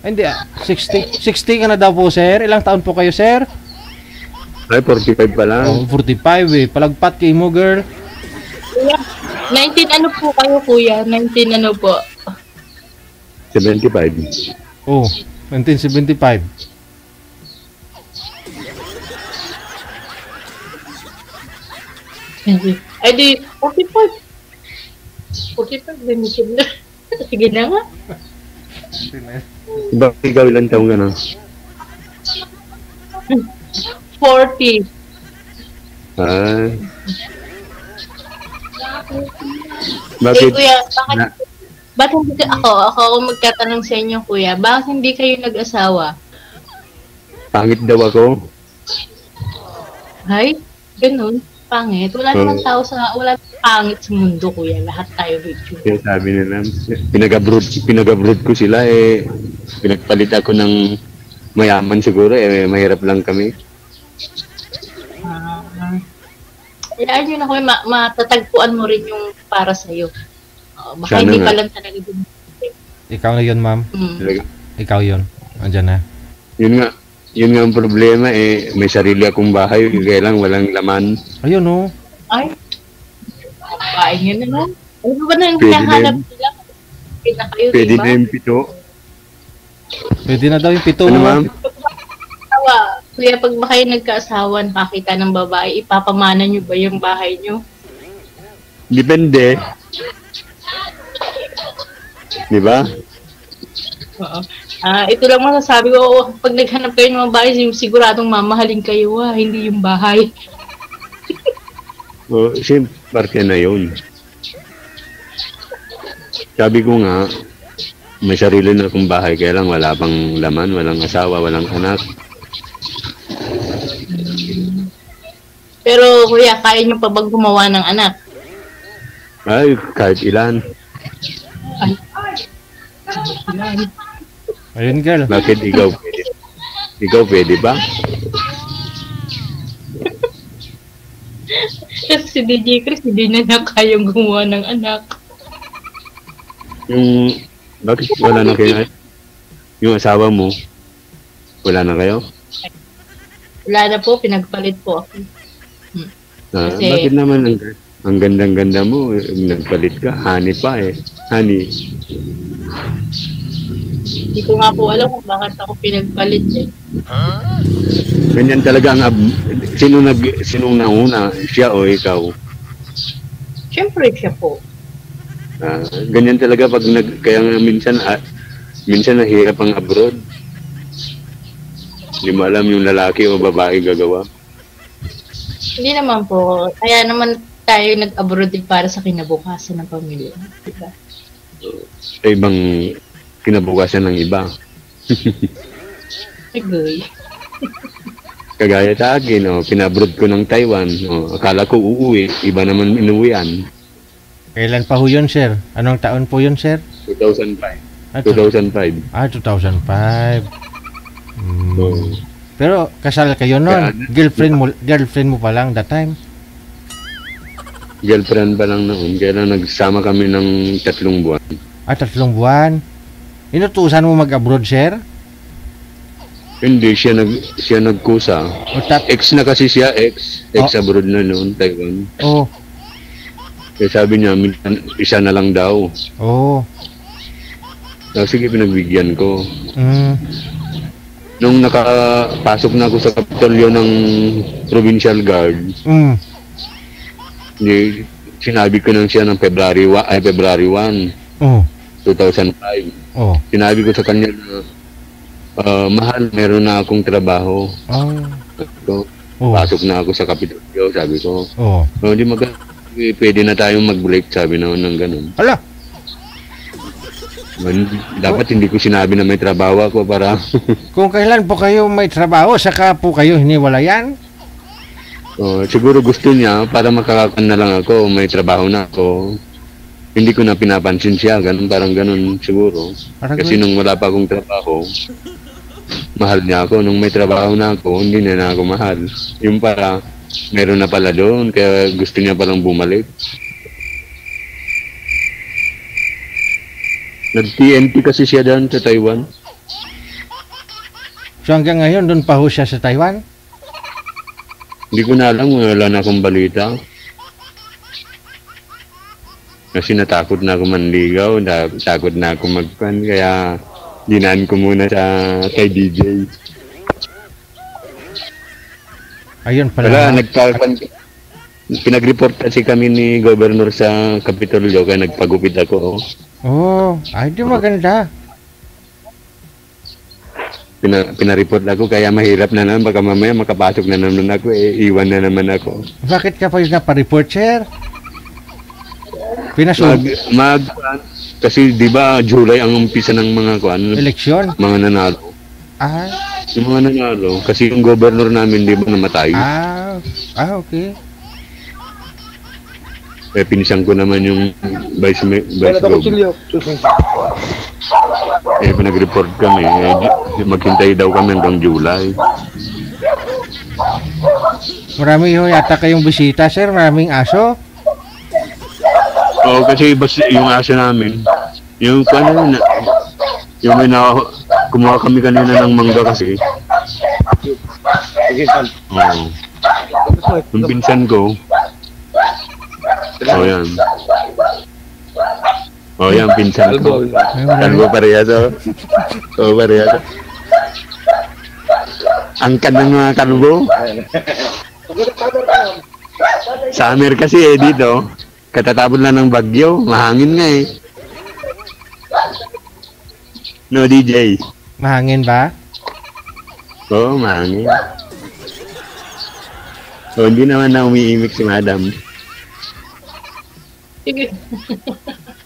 Hindi ah, 60. 60 ka na daw po, sir. Ilang taon po kayo, sir? Ay, 45 pa lang. Oh, 45 eh. Palagpat kay mo, girl. Kuya, 19 ano po kayo, kuya? 19 ano po? 75. Oh, 1975. Ay di, 45. 45, limited na. Sige na nga. Bakit ikaw ilang taong ka na? 40. Ay. Eh, Bakit? kuya, bakit, Na- bakit hindi ako, ako ako magtatanong sa inyo, kuya, bakit hindi kayo nag-asawa? Pangit daw ako. Hay? Ganun? Pangit? Wala Hmm. naman tao sa, wala pangit sa mundo, kuya. Lahat tayo video. Kaya sabi nila, pinag-abroad, pinag-abroad ko sila eh. Pinagpalit ako ng mayaman siguro eh. Mahirap lang kami. Ah, Kailangan nyo na kuya, ma- matatagpuan mo rin yung para sa'yo. Uh, baka Sana hindi pa lang talaga. Ikaw na yun, ma'am. Talaga. Ikaw yun. Andyan na. Yun nga, yun nga ang problema eh. May sarili akong bahay, kaya lang walang laman. Ayun, oh. Ay, kain nyo na lang. Ano ba na yung Pwede hinahanap na nila? Pwede na kayo, Pwede diba? na yung pito. Pwede na daw yung pito, Ano ma'am. Asawa, kuya, pag ba kayo nagkaasawa, nakakita ng babae, ipapamana nyo ba yung bahay nyo? Depende. Di ba? Oo. Ah, ito lang masasabi ko, pag naghanap kayo ng babae, siguradong mamahalin kayo, ah, hindi yung bahay. O, siyempre, parte na yun. Sabi ko nga, may sarili na akong bahay, kaya lang wala pang laman, walang asawa, walang anak. Pero kuya, kaya nyo pa bang gumawa ng anak? Ay, kahit ilan. Ay, Ayun, girl. Bakit ikaw pwede? Ikaw pwede ba? Kasi si DJ Chris, hindi na na kayang gumawa ng anak. Yung, bakit wala na kayo? Yung asawa mo, wala na kayo? Wala na po, pinagpalit po ako. Ah, Kasi- bakit naman ang, ang gandang-ganda mo, eh, nagpalit ka, honey pa eh. Honey, Hindi ko nga po alam kung bakit ako pinagpalit eh. ganyan talaga ang, ab- sino nag, sinong nauna, siya o ikaw? Siyempre siya po. Ah, ganyan talaga pag nag, kaya nga minsan, ah, minsan nahirap ang abroad. Hindi mo alam yung lalaki o babae gagawa. Hindi naman po. Kaya naman tayo nag-abroad din para sa kinabukasan ng pamilya. Diba? Sa ibang kinabukasan ng iba. Agoy. Kagaya sa akin, oh, pinabroad ko ng Taiwan. Oh, akala ko uuwi, iba naman inuwian. Kailan pa ho yun, sir? Anong taon po yun, sir? 2005. Ah, 2005. ah 2005. Hmm. So, Pero kasal kayo noon. Girlfriend mo, girlfriend mo pa lang that time. girlfriend pa lang noon. Kaya lang nagsama kami ng tatlong buwan. Ah, tatlong buwan. Inutusan mo mag-abroad, sir? Hindi, siya, nag, siya nagkusa. O tat... Ex na kasi siya, ex. Ex abroad na noon, Taiwan. Oh, Kaya sabi niya, isa na lang daw. oh. Ah, sige, pinagbigyan ko. Mm. Nung nakapasok na ako sa kapitolyo ng Provincial Guard, Mm. di, sinabi ko nang siya ng February 1, ay February 1, Oh, 2005. Oh. Sinabi ko sa kanya na, "Ah, mahal, meron na akong trabaho. Oh. So, Oh. pasok na ako sa kapitolyo, sabi ko. Oh. Oh, di mag pwede na tayong mag-break, sabi naman ng ganun. Ala. Man, dapat hindi ko sinabi na may trabaho ako para Kung kailan po kayo may trabaho, saka po kayo hiniwalayan? oh, siguro gusto niya para makakakan na lang ako, may trabaho na ako. Hindi ko na pinapansin siya, ganun, parang ganun siguro. Parang Kasi nung wala pa akong trabaho, mahal niya ako. Nung may trabaho na ako, hindi niya na ako mahal. Yung para, meron na pala doon, kaya gusto niya palang bumalik. Nag-TNT kasi siya doon sa Taiwan. So hanggang ngayon, doon pa ho siya sa Taiwan? Hindi ko na alam, wala na akong balita. Kasi natakot na ako manligaw, na- takot na ako magpan, kaya dinaan ko muna sa kay DJ. Ayun pala. Wala, nagpa... Pinag-report kasi kami ni Governor sa Kapitolyo, kaya nagpagupit ako. oh. Oh, ay di maganda. Pina, pinareport ako, kaya mahirap na naman, baka mamaya makapasok na naman ako, eh, iwan na naman ako. Bakit ka pa yung napareport, sir? Pinasug Mag, mag, kasi di ba July ang umpisa ng mga kuan, eleksyon? mga nanalo. Ah, Yung mga nanalo, kasi yung governor namin di ba namatay. ah, ah, okay. Eh, pinsan ko naman yung vice, ma- vice gov. Eh, pinag-report kami. Eh, maghintay daw kami hanggang July. Marami ho yata kayong bisita, sir. Maraming aso. Oo, kasi bas, yung aso namin, yung ano na, yung may na, kumuha kami kanina ng mangga kasi. Oo. Yung pinsan ko, oh yan. Oh yan, pinsan ko. Ay, marami. Kalbo parehas oh. Oo, parehas. Ang kanang mga kalbo. Summer kasi eh dito. Katatapon lang ng bagyo. Mahangin nga eh. No, DJ. Mahangin ba? Oo, mahangin. Oh, hindi naman na umiimik si madam.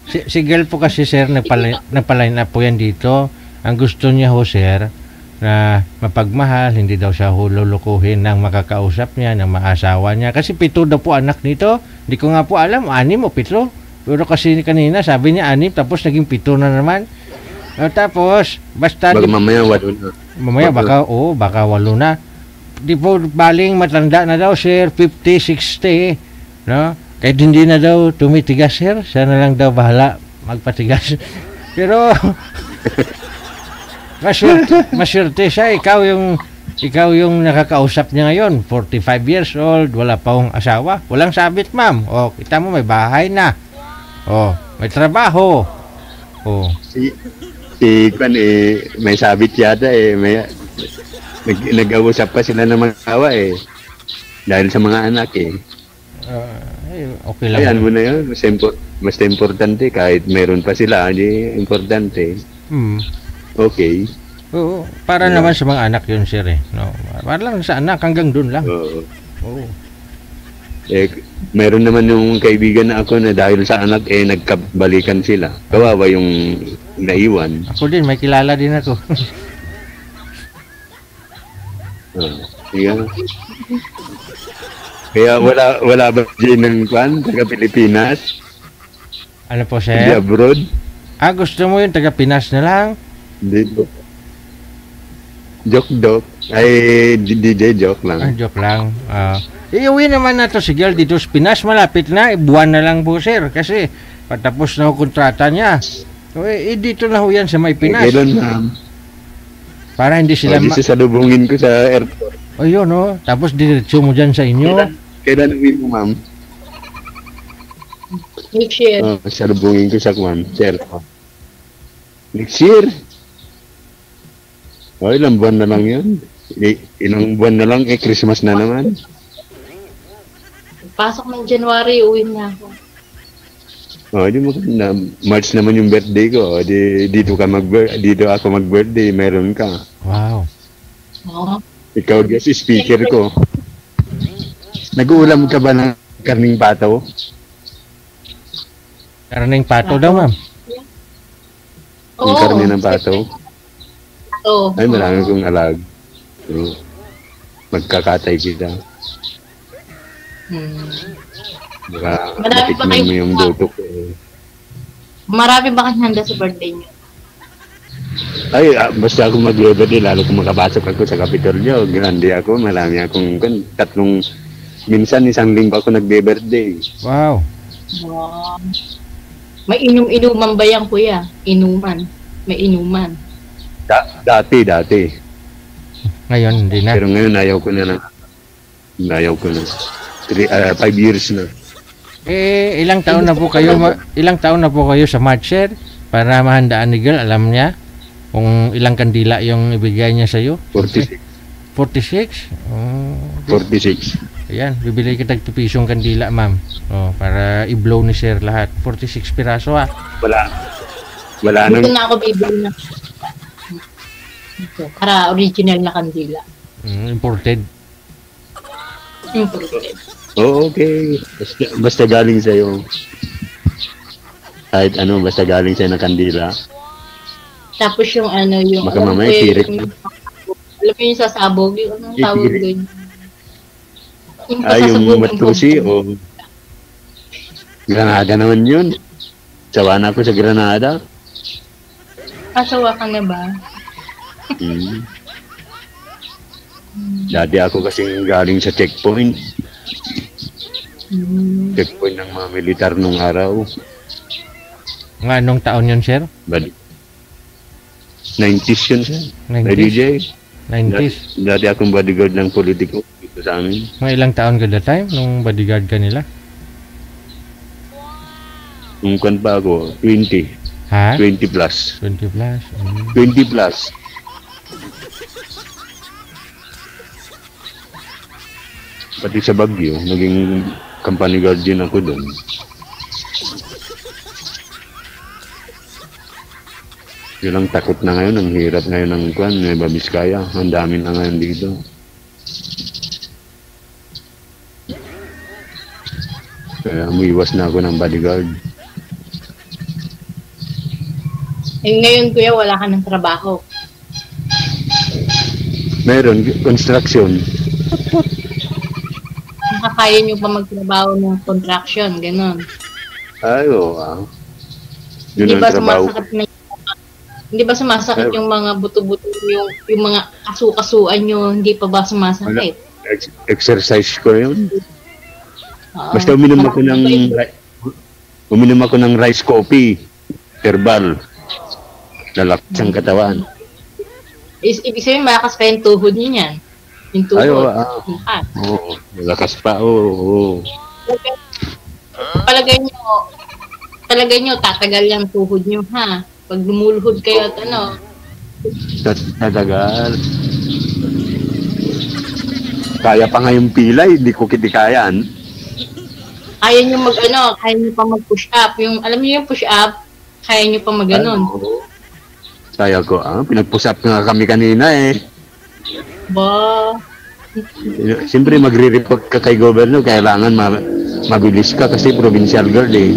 Si, si girl po kasi, sir, nagpalay, nagpaline up po yan dito. Ang gusto niya ho, sir, na mapagmahal, hindi daw siya hululukuhin ng makakausap niya, ng maasawa niya. Kasi pito daw po anak nito. Hindi ko nga po alam, anim o pito. Pero kasi kanina, sabi niya anim, tapos naging pito na naman. O, tapos, basta... Baka mamaya walo na. Mamaya baka, oo, baka walo na. Di po baling matanda na daw, sir, 50, 60, no? Kahit hindi na daw tumitigas, sir, siya na lang daw bahala magpatigas. Pero, masyerte, masyerte siya, ikaw yung, ikaw yung nakakausap niya ngayon, 45 years old, wala pa akong asawa, walang sabit, ma'am. O, kita mo, may bahay na. O, may trabaho. O, Si, si Kwan eh, may sabit yata eh. May, nag, nag-uusap pa sila ng mga asawa eh. Dahil sa mga anak eh. ay, okay lang. Ayan mo na yun. Mas, impor- mas importante kahit meron pa sila. Hindi importante. Hmm. Okay. Oo, para Yeah. naman sa mga anak yun, sir eh. No, para lang sa anak, hanggang doon lang. Oo. Oo. Eh, meron naman yung kaibigan na ako na dahil sa anak eh nagkabalikan sila. Kawawa yung naiwan. Ako din, may kilala din ako. Uh, yeah. Kaya wala wala ba dyan ng kwan, taga Pilipinas, ano po, sir? abroad? Ah, gusto mo yung taga Pinas na lang? Hindi po. Joke joke. Ay, DJ joke Ah, lang. joke lang. Ah, iuwi naman na to si girl dito sa Pinas. Malapit na, eh, buwan na lang po, sir. Kasi patapos na ho kontrata niya. So, eh, eh, dito na ho yan sa may Eh, Pinas. Kailan ma'am? Para hindi sila... Oh, di Ma- sasalubungin ko sa airport. o yun, oh. Tapos diretso mo dyan sa inyo. Kailan, kailan uwi mo ma'am? Next year. Oh, salubungin ko sa kwan, sa airport. Next year? Oh, ilang buwan na lang yun. I- ilang buwan na lang, eh, Christmas na naman. Pasok ng January, uwi na ako. Oh, di mo na March naman yung birthday ko. Oh, di dito ka mag dito ako mag-birthday, meron ka. Wow. Oo. Ikaw guest speaker ko. Nag-uulam ka ba ng karning pataw? Karning pato daw, ma'am. Yung karne ng pataw? Oo. Ay, marami kong alag. So, magkakatay kita. Hmm. Baka Marami pa matikman kayo- mo yung luto ko. eh. Marami ba kang handa sa birthday niyo? Ay, ah, basta ako mag-liberty, lalo kung makapasok ako sa Kapitolyo. Grande ako, marami akong kan, tatlong, minsan isang linggo ako nag-birthday. Wow. Wow. May inom-inuman ba yan, kuya? Inuman. May inuman. Da- dati, dati. Ngayon, hindi na. Pero ngayon ayaw ko na na. Ayaw ko na. Three, ah, five years na. Eh, ilang taon na po kayo, ilang taon na po kayo sa Marcher para mahandaan ni girl, alam niya kung ilang kandila yung ibigay niya sa iyo? 46. 46? Oh, 46. ayan, bibili kita ng pisong kandila, ma'am. Oh, para i-blow ni sir lahat. 46 piraso ah. Wala. Wala Dito nang na ako bibili na. Ito, para original na kandila. Mm, imported. Imported. Oo, okay. Basta, basta galing sa'yo. Kahit ano, basta galing sa'yo ng kandila. Tapos yung ano, yung... Baka mamaya yung- tirik. Alam mo yung sasabog, yung anong tawag doon? Yung Ay, yung matusi o... Granada naman yun. Sawa na ako sa Granada. Asawa ka na ba? Hmm. Dati ako kasing galing sa checkpoint. Hmm. Checkpoint ng mga militar nung araw. Nga anong taon yun, sir? Bali. 90s yun siya. 90s? Ay, DJ. 90s? Dati akong bodyguard ng politiko dito sa amin. Mga ilang taon ka that time nung bodyguard ka nila? Nung kwan pa ako, 20. Ha? 20 plus. 20 plus. Mm. 20 plus. Pati sa Baguio, naging company guard din ako doon. Yun ang takot na ngayon, ang hirap ngayon ng kwan, Nueva Vizcaya. Ang dami na ngayon dito. Kaya umiwas na ako ng bodyguard. Eh, ngayon, kuya, wala ka ng trabaho. Meron, construction. Nakakaya nyo pa magtrabaho ng contraction, gano'n. Ay, oo. ah. Yun Hindi ba trabaho. sumasakit na hindi ba sumasakit yung mga buto-buto yung yung mga kasu-kasuan nyo, hindi pa ba sumasakit? Ex- exercise ko yun. Oo. Basta uminom ako ng uminom ako ng rice coffee, herbal. Lalakas ang katawan. Is, ibig sabihin, yung tuhod niyo yan. Yung tuhod. Ay, oo, ah. Oo, lalakas pa. Oo, oo. Palagay nyo, palagay nyo, tatagal yung tuhod nyo, ha? Pag lumuluhod kayo at ano, Tat- Tatagal. Kaya pa nga yung pilay, hindi ko kitikayan. kaya nyo mag, ano, kaya nyo pa mag-push up. Yung, alam nyo yung push up, kaya nyo pa mag, ganon. Oo. Kaya ko, ah, pinagpusap nga kami kanina eh. Ba, Siyempre magre-report ka kay governor, kailangan ma- mabilis ka kasi provincial girl eh.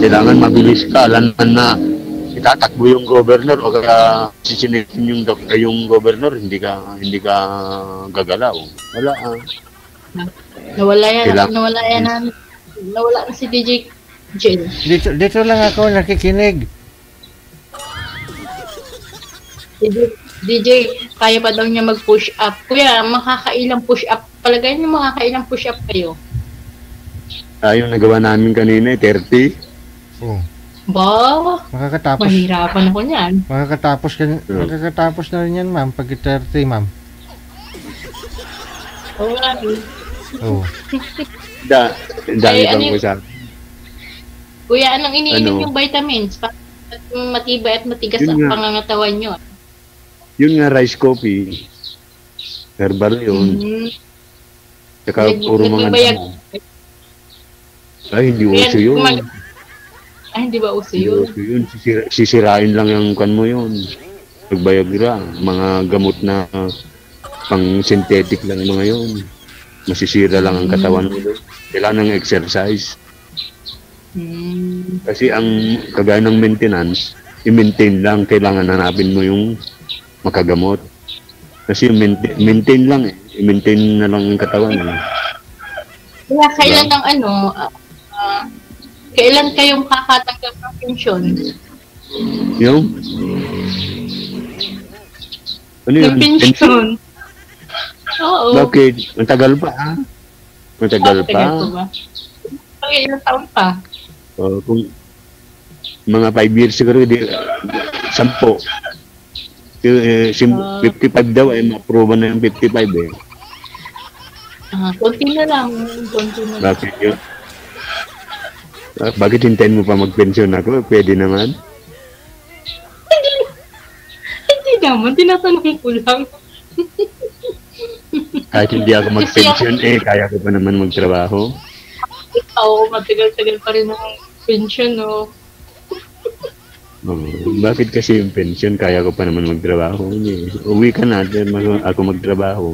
Kailangan mabilis ka, lanman na itatakbo yung governor o kaya sisinitin yung, yung governor, hindi ka hindi ka gagalaw. Wala ah. nawala yan, Kailangan- nawala yan na, nawala na si DJ Jill. Dito, dito lang ako nakikinig. DJ, DJ, kaya pa daw niya mag-push up. Kuya, makakailang push up. Palagay niyo makakailang push up kayo. Ah, yung nagawa namin kanina, eh, 30. Oh, Ba, makakatapos. mahirapan ako niyan. Makakatapos ka, makakatapos na rin yan, ma'am, pag 30, ma'am. Oo nga, eh. Oh. Da, dami Ay, ano usap. Kuya, anong iniinom Ano? yung vitamins? Para matibay at matigas Yun ang nga. pangangatawan nyo. Yun nga, rice coffee. Herbal yun. Mm. Tsaka Nag- puro mga damo. Ay, hindi Kaya uso yun. gumag- Ay, hindi ba uso Hindi yun? uso yun. Sisira, sisirain lang yung kan mo yun. Nagbayagra. Mga gamot na pang synthetic lang mga yun. Masisira lang ang katawan mo doon. Kailangan ng exercise. Mm. Kasi ang kagaya ng maintenance, i-maintain lang. Kailangan hanapin mo yung makagamot. Kasi yung maintain, maintain lang eh. I-maintain na lang ang katawan. Eh. Kaya kailan ng ano, ah, ah, kailan kayong kakatanggap ng pensyon? Yung? Ano yun? Ng pensyon? Oo. Bakit? Matagal pa ha? Matagal Ah, tagal pa. Pag ilang taon pa? O, kung mga 5 years siguro, di, sampo. Eh, sim, Ah. 55 daw, eh, ma-approve na yung 55 eh. Ah, konti na lang. Konti na lang. Bakit yun? Ah, bakit hintayin mo pa mag-pension ako? Pwede naman. Hindi naman, tinatanong ko lang. Kahit hindi ako mag-pension, eh, kaya ko pa naman magtrabaho. Ikaw, matagal-tagal pa rin ang pension, no? Oo. bakit kasi yung pension, kaya ko pa naman magtrabaho? Eh. Uwi ka na, mag- ako magtrabaho.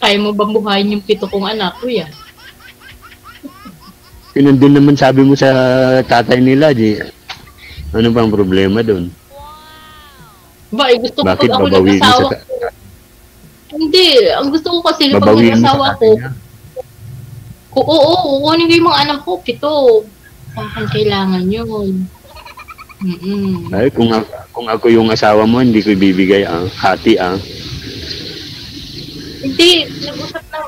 Kaya mo bang buhayin yung pito kong anak, kuya? Yun nandun naman sabi mo sa tatay nila, di. Ano bang problema doon? Ba, eh, gusto ko Bakit pag ako babawiin mo nag-asawa sa... ko. Hindi, ang gusto ko kasi pag Babawiin mo sa nag-asawa ko, tatay niya? oo, oo, oo, kukunin ko yung mga anak ko, pito. Saan kailangan yun? Mm-mm. Ay, kung, kung ako yung asawa mo, hindi ko ibibigay ah. Hati ah. Hindi, nag-usap na,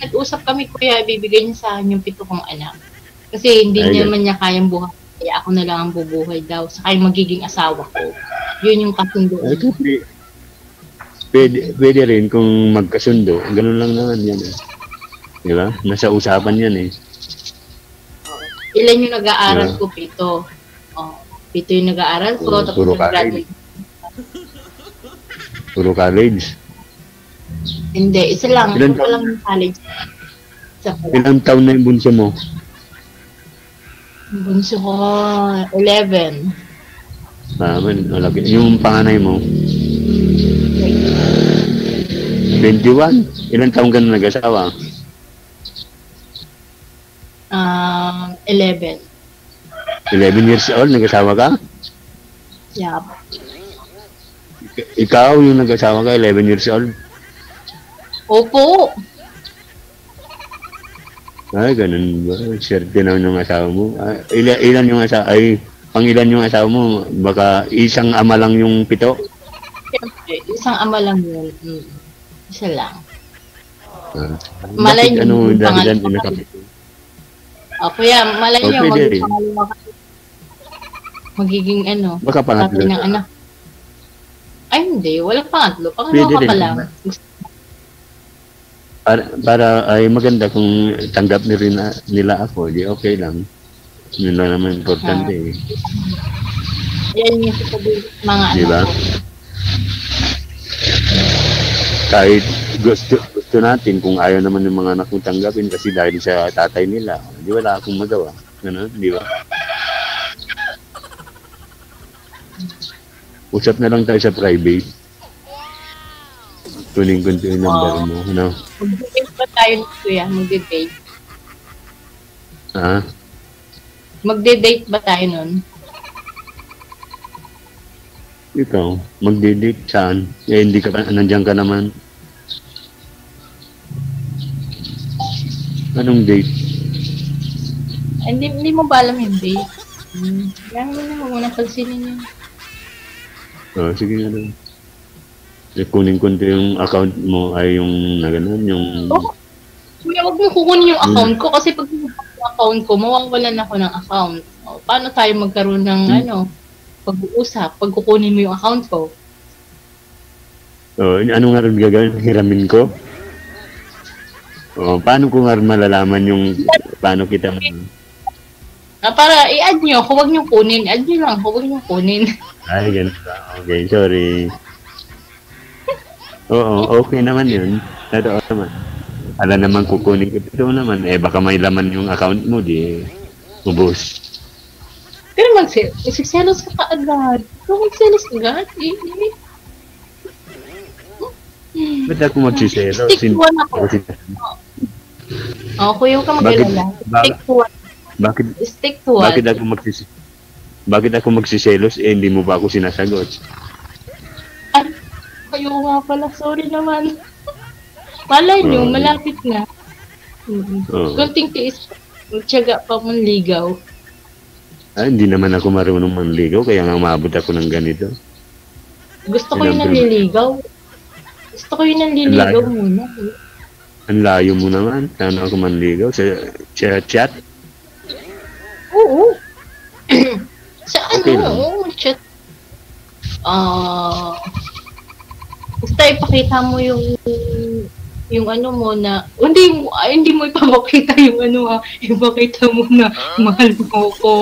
nag-usap kami kuya, ibibigay niya sa akin yung pito kong anak. Kasi hindi Ay, niya naman niya kayang buhay. Kaya ako na lang ang bubuhay daw. Saka yung magiging asawa ko. Yun yung Ay, kasunduan. kasi, pwede, pwede rin kung magkasundo. Ganun lang naman yan eh. Di ba? Nasa usapan yan eh. Ilan yung nag-aaral Yeah. ko, pito. Pito yung nag-aaral ko, Oh, tapos nag-graduate. Puro college. Hindi, isa lang. Ilan taon? lang yung college. Isa pa lang. Ilang taon na yung bunso mo? Bunso ko, 11. Ah, man, malaki. Yung panganay mo? 21. Ilang taon ka na nag-asawa? Um, 11. 11 years old, nag-asawa ka? Yeah. Ikaw yung nag-asawa ka, 11 years old? Opo. Ay, ganun ba? Swerte naman yung asawa mo. Ah, ilan, ilan yung asawa? Ay, pang ilan yung asawa mo? Baka isang ama lang yung pito? Siyempre, isang ama lang yun. Mm. Isa lang. Ah, Malay bakit ano yung dahilan pangalan. pinakapito? O, kuya, malay Oh, niyo, pwede magiging ano, Baka pangatlo ng anak. Ay, hindi. Walang pangatlo. Pangalawa ka pa lang. Para, para ay maganda kung tanggap ni rin na, nila ako, di okay lang. Yun lang naman importante eh. Yan yung sasabihin mga Di anak ko. Kahit gusto, gusto natin kung ayaw naman ng mga anak kong tanggapin kasi dahil sa tatay nila, di wala akong magawa. Ganun, di ba? Usap na lang tayo sa private. Kunin ko yung number mo. Ano? Mag-debate ba tayo, kuya? Mag-debate. Ha? Magde-date ba tayo nun? Ikaw, magdi-date saan? Eh, hindi ka pa, nandiyan ka naman. Anong date? Hindi, hindi mo ba alam yung date? Hmm. Yan mo na, huwag mo na pagsinin yun. Oh, sige nga lang. Eh, kunin ko yung account mo ay yung na ganun, yung... Oh, Kuya, huwag mo kukunin yung account ko kasi pag yung account ko, mawawalan ako ng account. O, paano tayo magkaroon ng Hmm. ano, pag-uusap pag kukunin mo yung account ko? Oh, ano nga rin gagawin? Hiramin ko? Oh, paano ko nga malalaman yung paano kita Ah, para i-add nyo, huwag nyo kunin. Add nyo lang, huwag nyo kunin. Ay, ganun ba? Okay, sorry. Oo, okay naman yun. Totoo naman. Ala naman kukunin ko. Ito naman, eh baka may laman yung account mo, di ubos. Pero magse- magsiselos ka kaagad. Kung magselos agad, eh, eh. Ba't ako magsiselo? Stick to one ako. sin- Oh, kuya, huwag ka mag-alala. Stick to one. Bakit, Stick to one. bakit ako magsis bakit ako magsiselos eh hindi mo pa ako sinasagot? Ay, kayo nga pala. Sorry naman. Malay nyo, Oo. malapit na. Mm-mm. Oo. Kunting tiis. Magtyaga pa mong ligaw. Ah, hindi naman ako marunong manligaw kaya nga maabot ako ng ganito. Gusto ko yung nanliligaw. Gusto ko yung nanliligaw muna. Ang layo mo naman. Sana ako manligaw sa, sa chat. Oo. sa ano, Okay lang. oo, chat. ah, basta ipakita mo yung yung ano mo na hindi mo ah, hindi mo ipapakita yung ano ha ipakita mo na mahal mo ko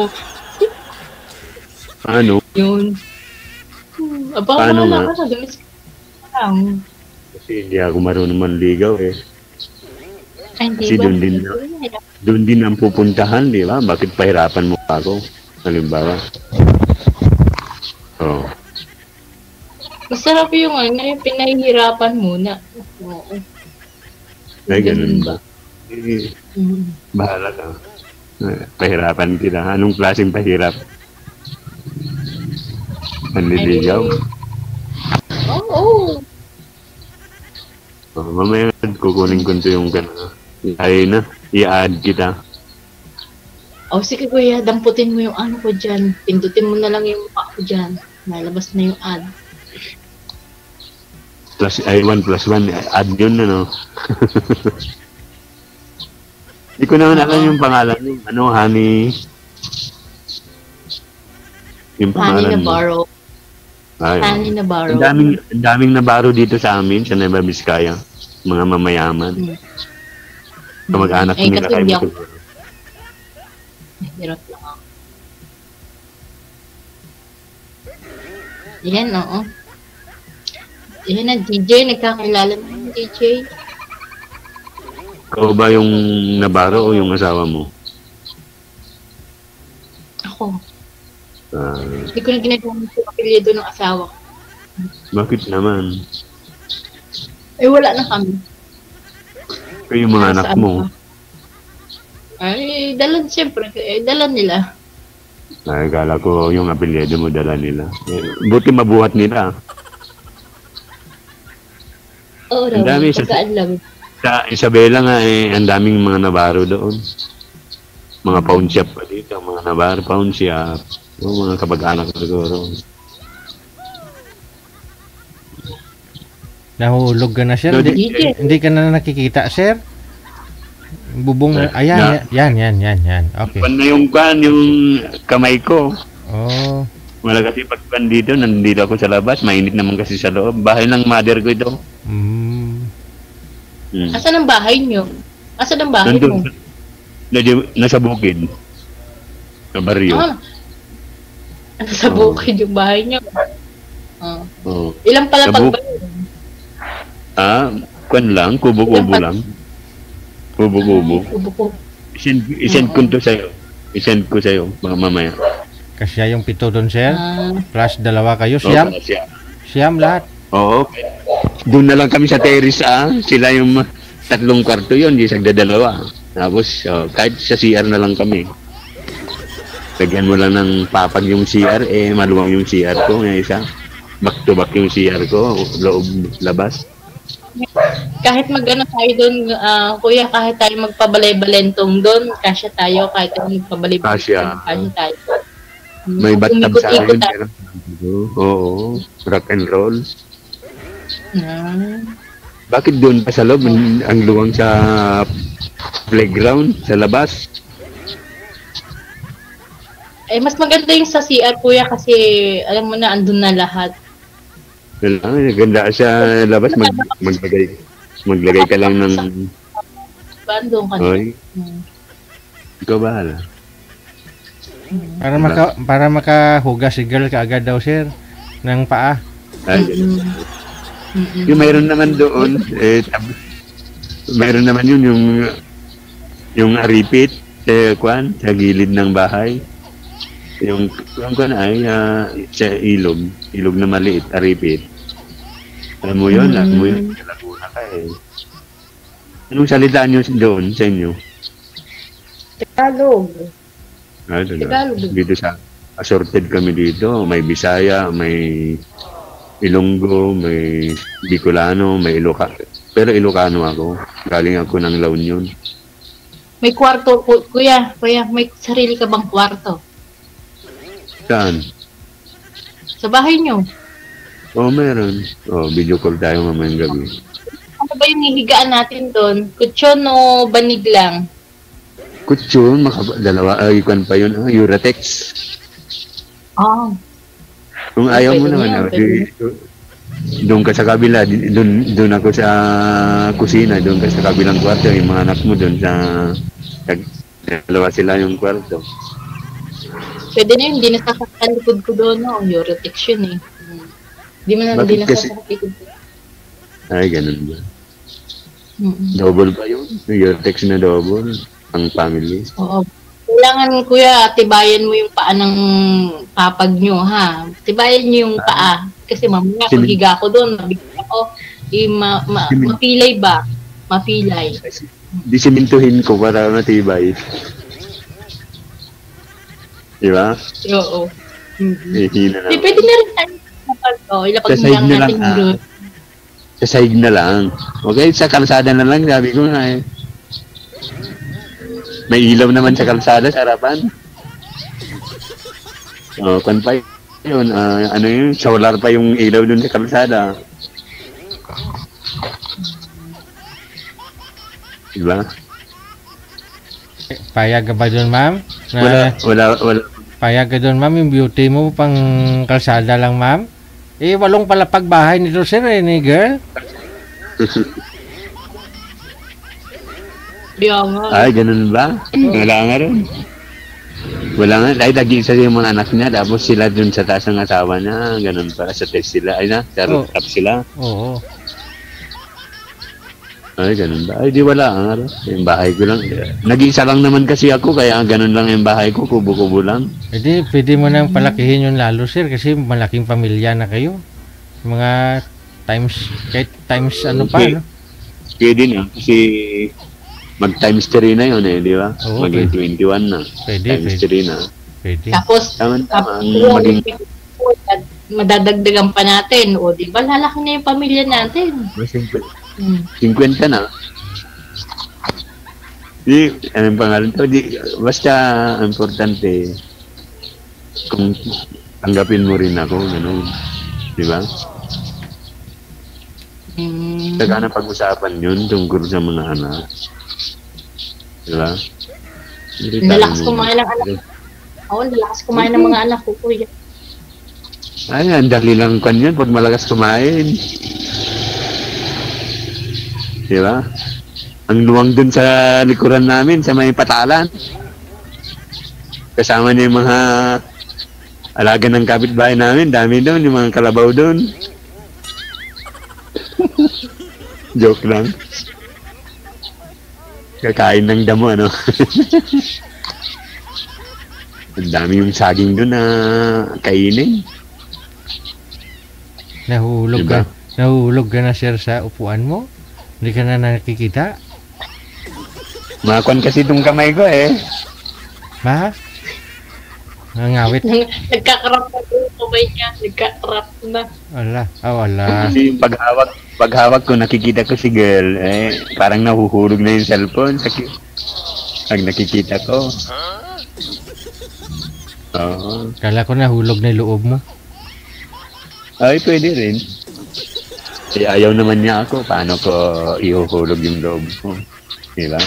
Ano? yun hmm, aba wala nga? ka na ganun lang Kasi hindi ako marunong manligaw eh. Ay, hindi Kasi ba? doon din na. Doon din ang pupuntahan, di ba? Bakit pahirapan mo ako? Halimbawa. Oh. Masarap yung ano, yung pinahihirapan muna. Oo. Ay, ganun ba? Eh, Mm. bahala ka. Eh, Pahirapan kita. Anong klaseng pahirap? Panliligaw? Oo. Oh, Oh, mamaya kukunin ko ito yung gano'n. Ay na, i-add kita. oh, sige kuya, damputin mo yung ano ko dyan. Pindutin mo na lang yung mukha ko dyan. Nalabas na yung ad. Plus, ay, 1 plus 1, add yun na, no? Hindi ko naman alam yung pangalan mo. Ano, Honey? Yung Honey pangalan mo. Navarro. Ay, Honey Navarro. ang daming, ang daming nabaro dito sa amin, sa Nueva Vizcaya. Mga mamayaman. Mm. Kamag-anak Ay, nila kayo. katulad ako. siguro. Ay, Hirap lang ako. Yan, oo. Yan na, DJ. Nagkakilala na yung DJ. Ikaw ba yung nabaro o yung asawa mo? Ako. Ah, Hindi ko na ginagawa yung apelyido ng asawa ko. bakit naman? Eh, wala na kami. Kayo yung mga anak ano mo. Ay, dalan siyempre. Eh, dalan nila. Ay, kala ko yung apelyido mo dala nila. Eh, buti mabuhat nila. Oo, Ang dami, sa- lang. Sa Isabela nga, eh, ang daming mga nabaro doon. Mga pawn shop pa dito, mga nabaro, pawn shop. O, mga kapag-anak siguro. Nahulog ka na, sir. Hindi, hindi ka na nakikita, sir. Bubong, Na- ayan, na- yan, yan, yan, yan. Okay. Pan na yung kan, yung kamay ko. Oh, Wala kasi pagpan dito, nandito ako sa labas, mainit naman kasi sa loob. Bahay ng mother ko ito. mm, Hmm. Asan ang bahay nyo? Asan ang bahay mo? Nandun, nasa, nasa bukid. Sa baryo. Ah. Nasa Oo. bukid yung bahay nyo. Ah. Oo. Ilang pala pag buk- Ah, kwan lang, kubo-kubo lang. Kubo-kubo. Isend, isend ko to sa'yo. Isend ko sa'yo, mga mamaya. kasya yung pito doon, sir. Ah. Plus dalawa kayo, siyam. siya. Siyam lahat. Oo. Doon na lang kami sa terrace, ah. Sila yung tatlong kwarto yun, di sagdadalawa. Tapos, oh, kahit sa CR na lang kami. Lagyan mo lang ng papag yung CR, eh, maluwang yung CR ko, yung isa. Back to back yung CR ko, loob, labas. Kahit mag-ano tayo doon, ah, kuya, kahit tayo magpabalay-balentong doon, kasya tayo, kahit tayo magpabalay-balentong, Kasya. kasya tayo. May bathtub sa akin. tayo. pero- Oo, rock and roll. Ah. Bakit doon pa sa loob, ang ang luwang sa playground, sa labas? Eh, mas maganda yung sa CR, kuya, kasi alam mo na, andun na lahat. Kailangan, ganda sa labas, mag, maglagay, maglagay ka lang ng, andun ka na. oy, Hmm. ikaw bahala. Para maka para makahugas si girl kaagad daw, sir. Ng paa. Ay. Mm-mm. yung mayroon naman doon, eh, tab- mayroon naman yun, yung, yung aripit, eh, kwan, sa gilid ng bahay. Yung, yung kwan ay, ah, sa ilog, ilog na maliit, aripit. Alam mo yun, alam mo yun, sa Laguna ka eh. Anong salita nyo doon sa inyo? Tagalog. Ah, talaga. Tagalog. Dito sa assorted kami dito. May Bisaya, may Ilonggo, may Bicolano, may Ilocano. Pero Ilocano ako. Galing ako ng La Union. May kwarto, ku- kuya, kuya, may sarili ka bang kwarto? Saan? Sa bahay nyo? Oh, meron. Oh, video call tayo mamayang gabi. Ano ba yung hihigaan natin doon? Kutsyon o banig lang? Kutsyon, makaba, dalawa, ay, kwan pa yun, ah, Uratex. Oh. Kung ayaw mo naman, ah, di- doon ka sa kabila, doon, doon ako sa kusina, doon ka sa kabilang kwarto, yung mga anak mo doon sa, sa dalawa sila yung kwarto. Pwede na yun, hindi nasasaktan likod ko doon, no? Eurotex yun eh. Hmm. Di mo na, hindi nasasaktan likod ko. Ay, ganun ba? Mm-mm. Double ba yun? Your text na double? Ang family? Oo. Kailangan, kuya, tibayan mo yung paa ng papag nyo, ha? Tibayan nyo yung paa. Kasi mamaya, kung Sini- higa ko doon, mabigla ako, eh, ma, ma, Sini- mapilay ba? Mapilay. Di simintuhin ko para matibay. Di ba? Oo. Mm-hmm. Eh, hina na. Di, pwede na rin tayo oh, ilapag Sa mo lang na lang, natin yung ah. root. Sa side na lang. Okay, sa kalsada na lang, sabi ko nga eh. May ilaw naman sa kalsada, sa harapan. Oh, kan pa yun, ah, ano yun, solar pa yung ilaw dun sa kalsada. Diba? Payag ka ba doon, ma'am? Na, Wala, wala, wala. Payag ka doon, ma'am. Yung beauty mo pang kalsada lang, ma'am. Eh, walong pala pagbahay nito, sir, eh, ni girl. Di ako nga. Ay, ganun ba? Wala nga rin. Wala nga, dahil nag-iisa yung mga anak niya, tapos sila dun sa taas ng asawa niya, ganun pa, sa test sila, ay na, sa Oh. rooftop sila. Oo. Ay, ganun ba? Ay, di wala, nga rin. Yung bahay ko lang. Nag-iisa lang naman kasi ako, kaya ganun lang yung bahay ko, kubo-kubo lang. Pwede, pwede mo nang palakihin yung lalo, sir, kasi malaking pamilya na kayo. Mga times, kahit times ano pa, Okay. no? Pwede na, kasi mag times 3 na yun eh, di ba? Oo, Maging pwede. 21 na. Pwede, times pwede. 3 na. Pwede. Tapos, Tama-tama, ang tapos, maging madadagdagan pa natin. O, di ba, lalaki na yung pamilya natin. mas 50 Hmm. 50 na. Di, anong pangalan to? Di, basta, importante, kung tanggapin mo rin ako, gano'n. Di ba? Hmm. Saka na pag-usapan yun tungkol sa mga anak. Di ba? Ang lalakas kumain ng anak. Oo, ang lalakas kumain ng mga anak ko, kuya. Ay, ang dali lang kan yun pag malakas kumain. Di ba? Ang luwang dun sa likuran namin, sa may patalan. Kasama niya yung mga alaga ng kapitbahay namin, dami doon, yung mga kalabaw doon. Joke lang. Kakain ng damo, ano? Ang dami yung saging doon na kainin. Nahulog Diba? ka. Nahulog ka na, sir, sa upuan mo. Hindi ka na nakikita. Makakon kasi itong kamay ko eh. Ma? Nangawit. Nagkakarap na yung kamay niya. Nagkakarap na. Wala. Ah, wala. Kasi yung paghawak, paghawak ko, nakikita ko si girl, eh, parang nahuhulog na yung cellphone. Sa, pag nakikita ko. Oo. Kala ko nahulog na yung loob mo. Ay, pwede rin. Eh, ayaw naman niya ako. Paano ko ihuhulog yung loob ko? Di ba?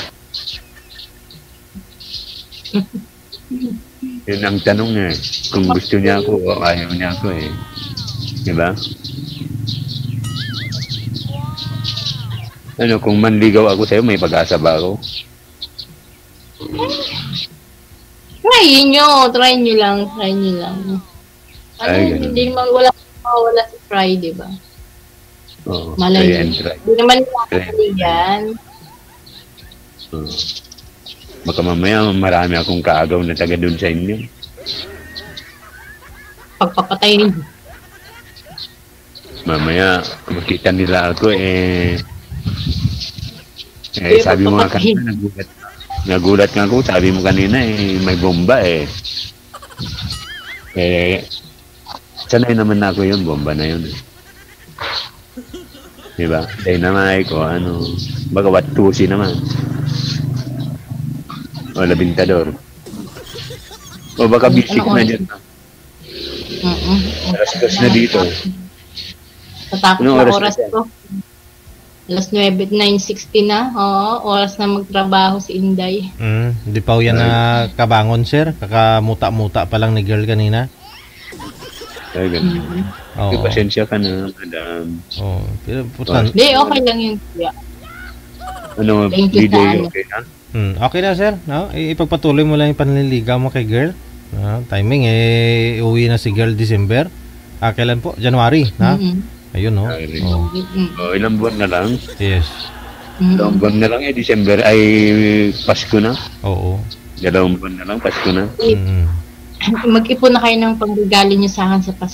Yun ang tanong eh. Kung gusto niya ako o ayaw niya ako eh. Di ba? Ano, kung manligaw ako sa'yo, may pag-asa ba ako? Try nyo. Try nyo lang. Try nyo lang. Ano, Ay, hindi naman wala wala si Fry, di ba? Oo. Malay try and try. Hindi naman nakakali yan. Oo. Baka mamaya marami akong kaagaw na taga doon sa inyo. Pagpapatayin. Mamaya, makita nila ako eh. Eh, sabi mo nga kanina, nagulat, nagulat nga ako, sabi mo kanina eh, may bomba eh. Eh, sanay naman na ako yun, bomba na yun. eh. Diba? Dynamite ko, ano, baka watusi naman. O labintador. O baka bisik na dyan. Mm-mm. Alas dos na dito. Tatapos na oras oras ko. Alas 9, 9.60 na. Oo, oras na magtrabaho si Inday. Mm, hindi pa yan na kabangon, sir. Kakamuta-muta pa lang ni girl kanina. Ay, ganun. Mm. Oo. May pasensya ka na, madam. Oo. Pero putan, Hindi, okay lang yun, kuya. Ano, Thank you DJ, sa ano. okay na? Hmm, okay na sir. No? Ipagpatuloy mo lang yung panliligaw mo kay girl. Ah, timing eh uwi na si girl December. Ah, kailan po? January, na? Mm-mm. Ayun no. Oh. Oh, ilang buwan na lang. yes. Dalawang Mm-mm. buwan na lang eh, December ay Pasko na. Oo. Dalawang buwan na lang, Pasko na. Mm. Mag-ipon na kayo ng pangregalo nyo sa akin sa pas.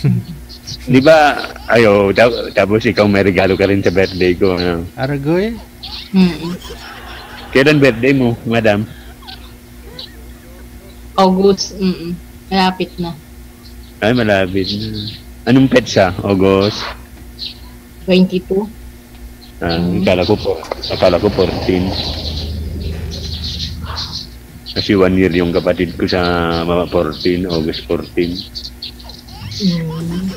Di ba, ayo, ta- tapos ikaw may regalo ka rin sa birthday ko. Ano? Aragoy? Mm-mm. Kailan birthday mo, madam? August. Mm-mm. Malapit na. Ay, malapit na. Anong petsa? August? 22. Ah, akala ko po, akala ko 14. Kasi one year yung kapatid ko sa mga 14, August 14. Mm.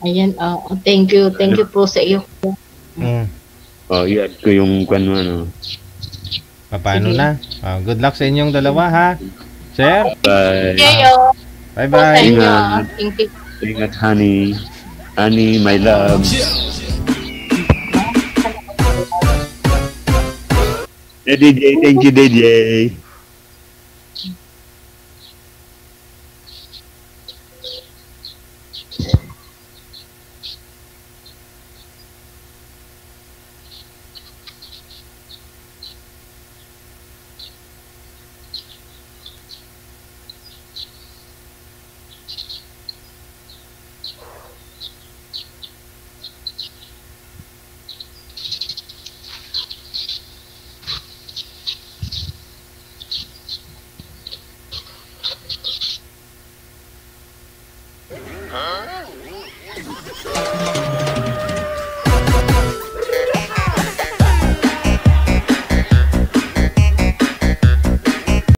Ayan, ah, thank you. Thank you po sa iyo. Mm. Oh, i-add ko yung kwan ano. Paano Sige. na? Ah, good luck sa inyong dalawa ha. Sir, Bye. Kayo. Bye-bye. Ingat. Thank you. Ingat, honey. Honey, my love. Eh, DJ, thank you, DJ.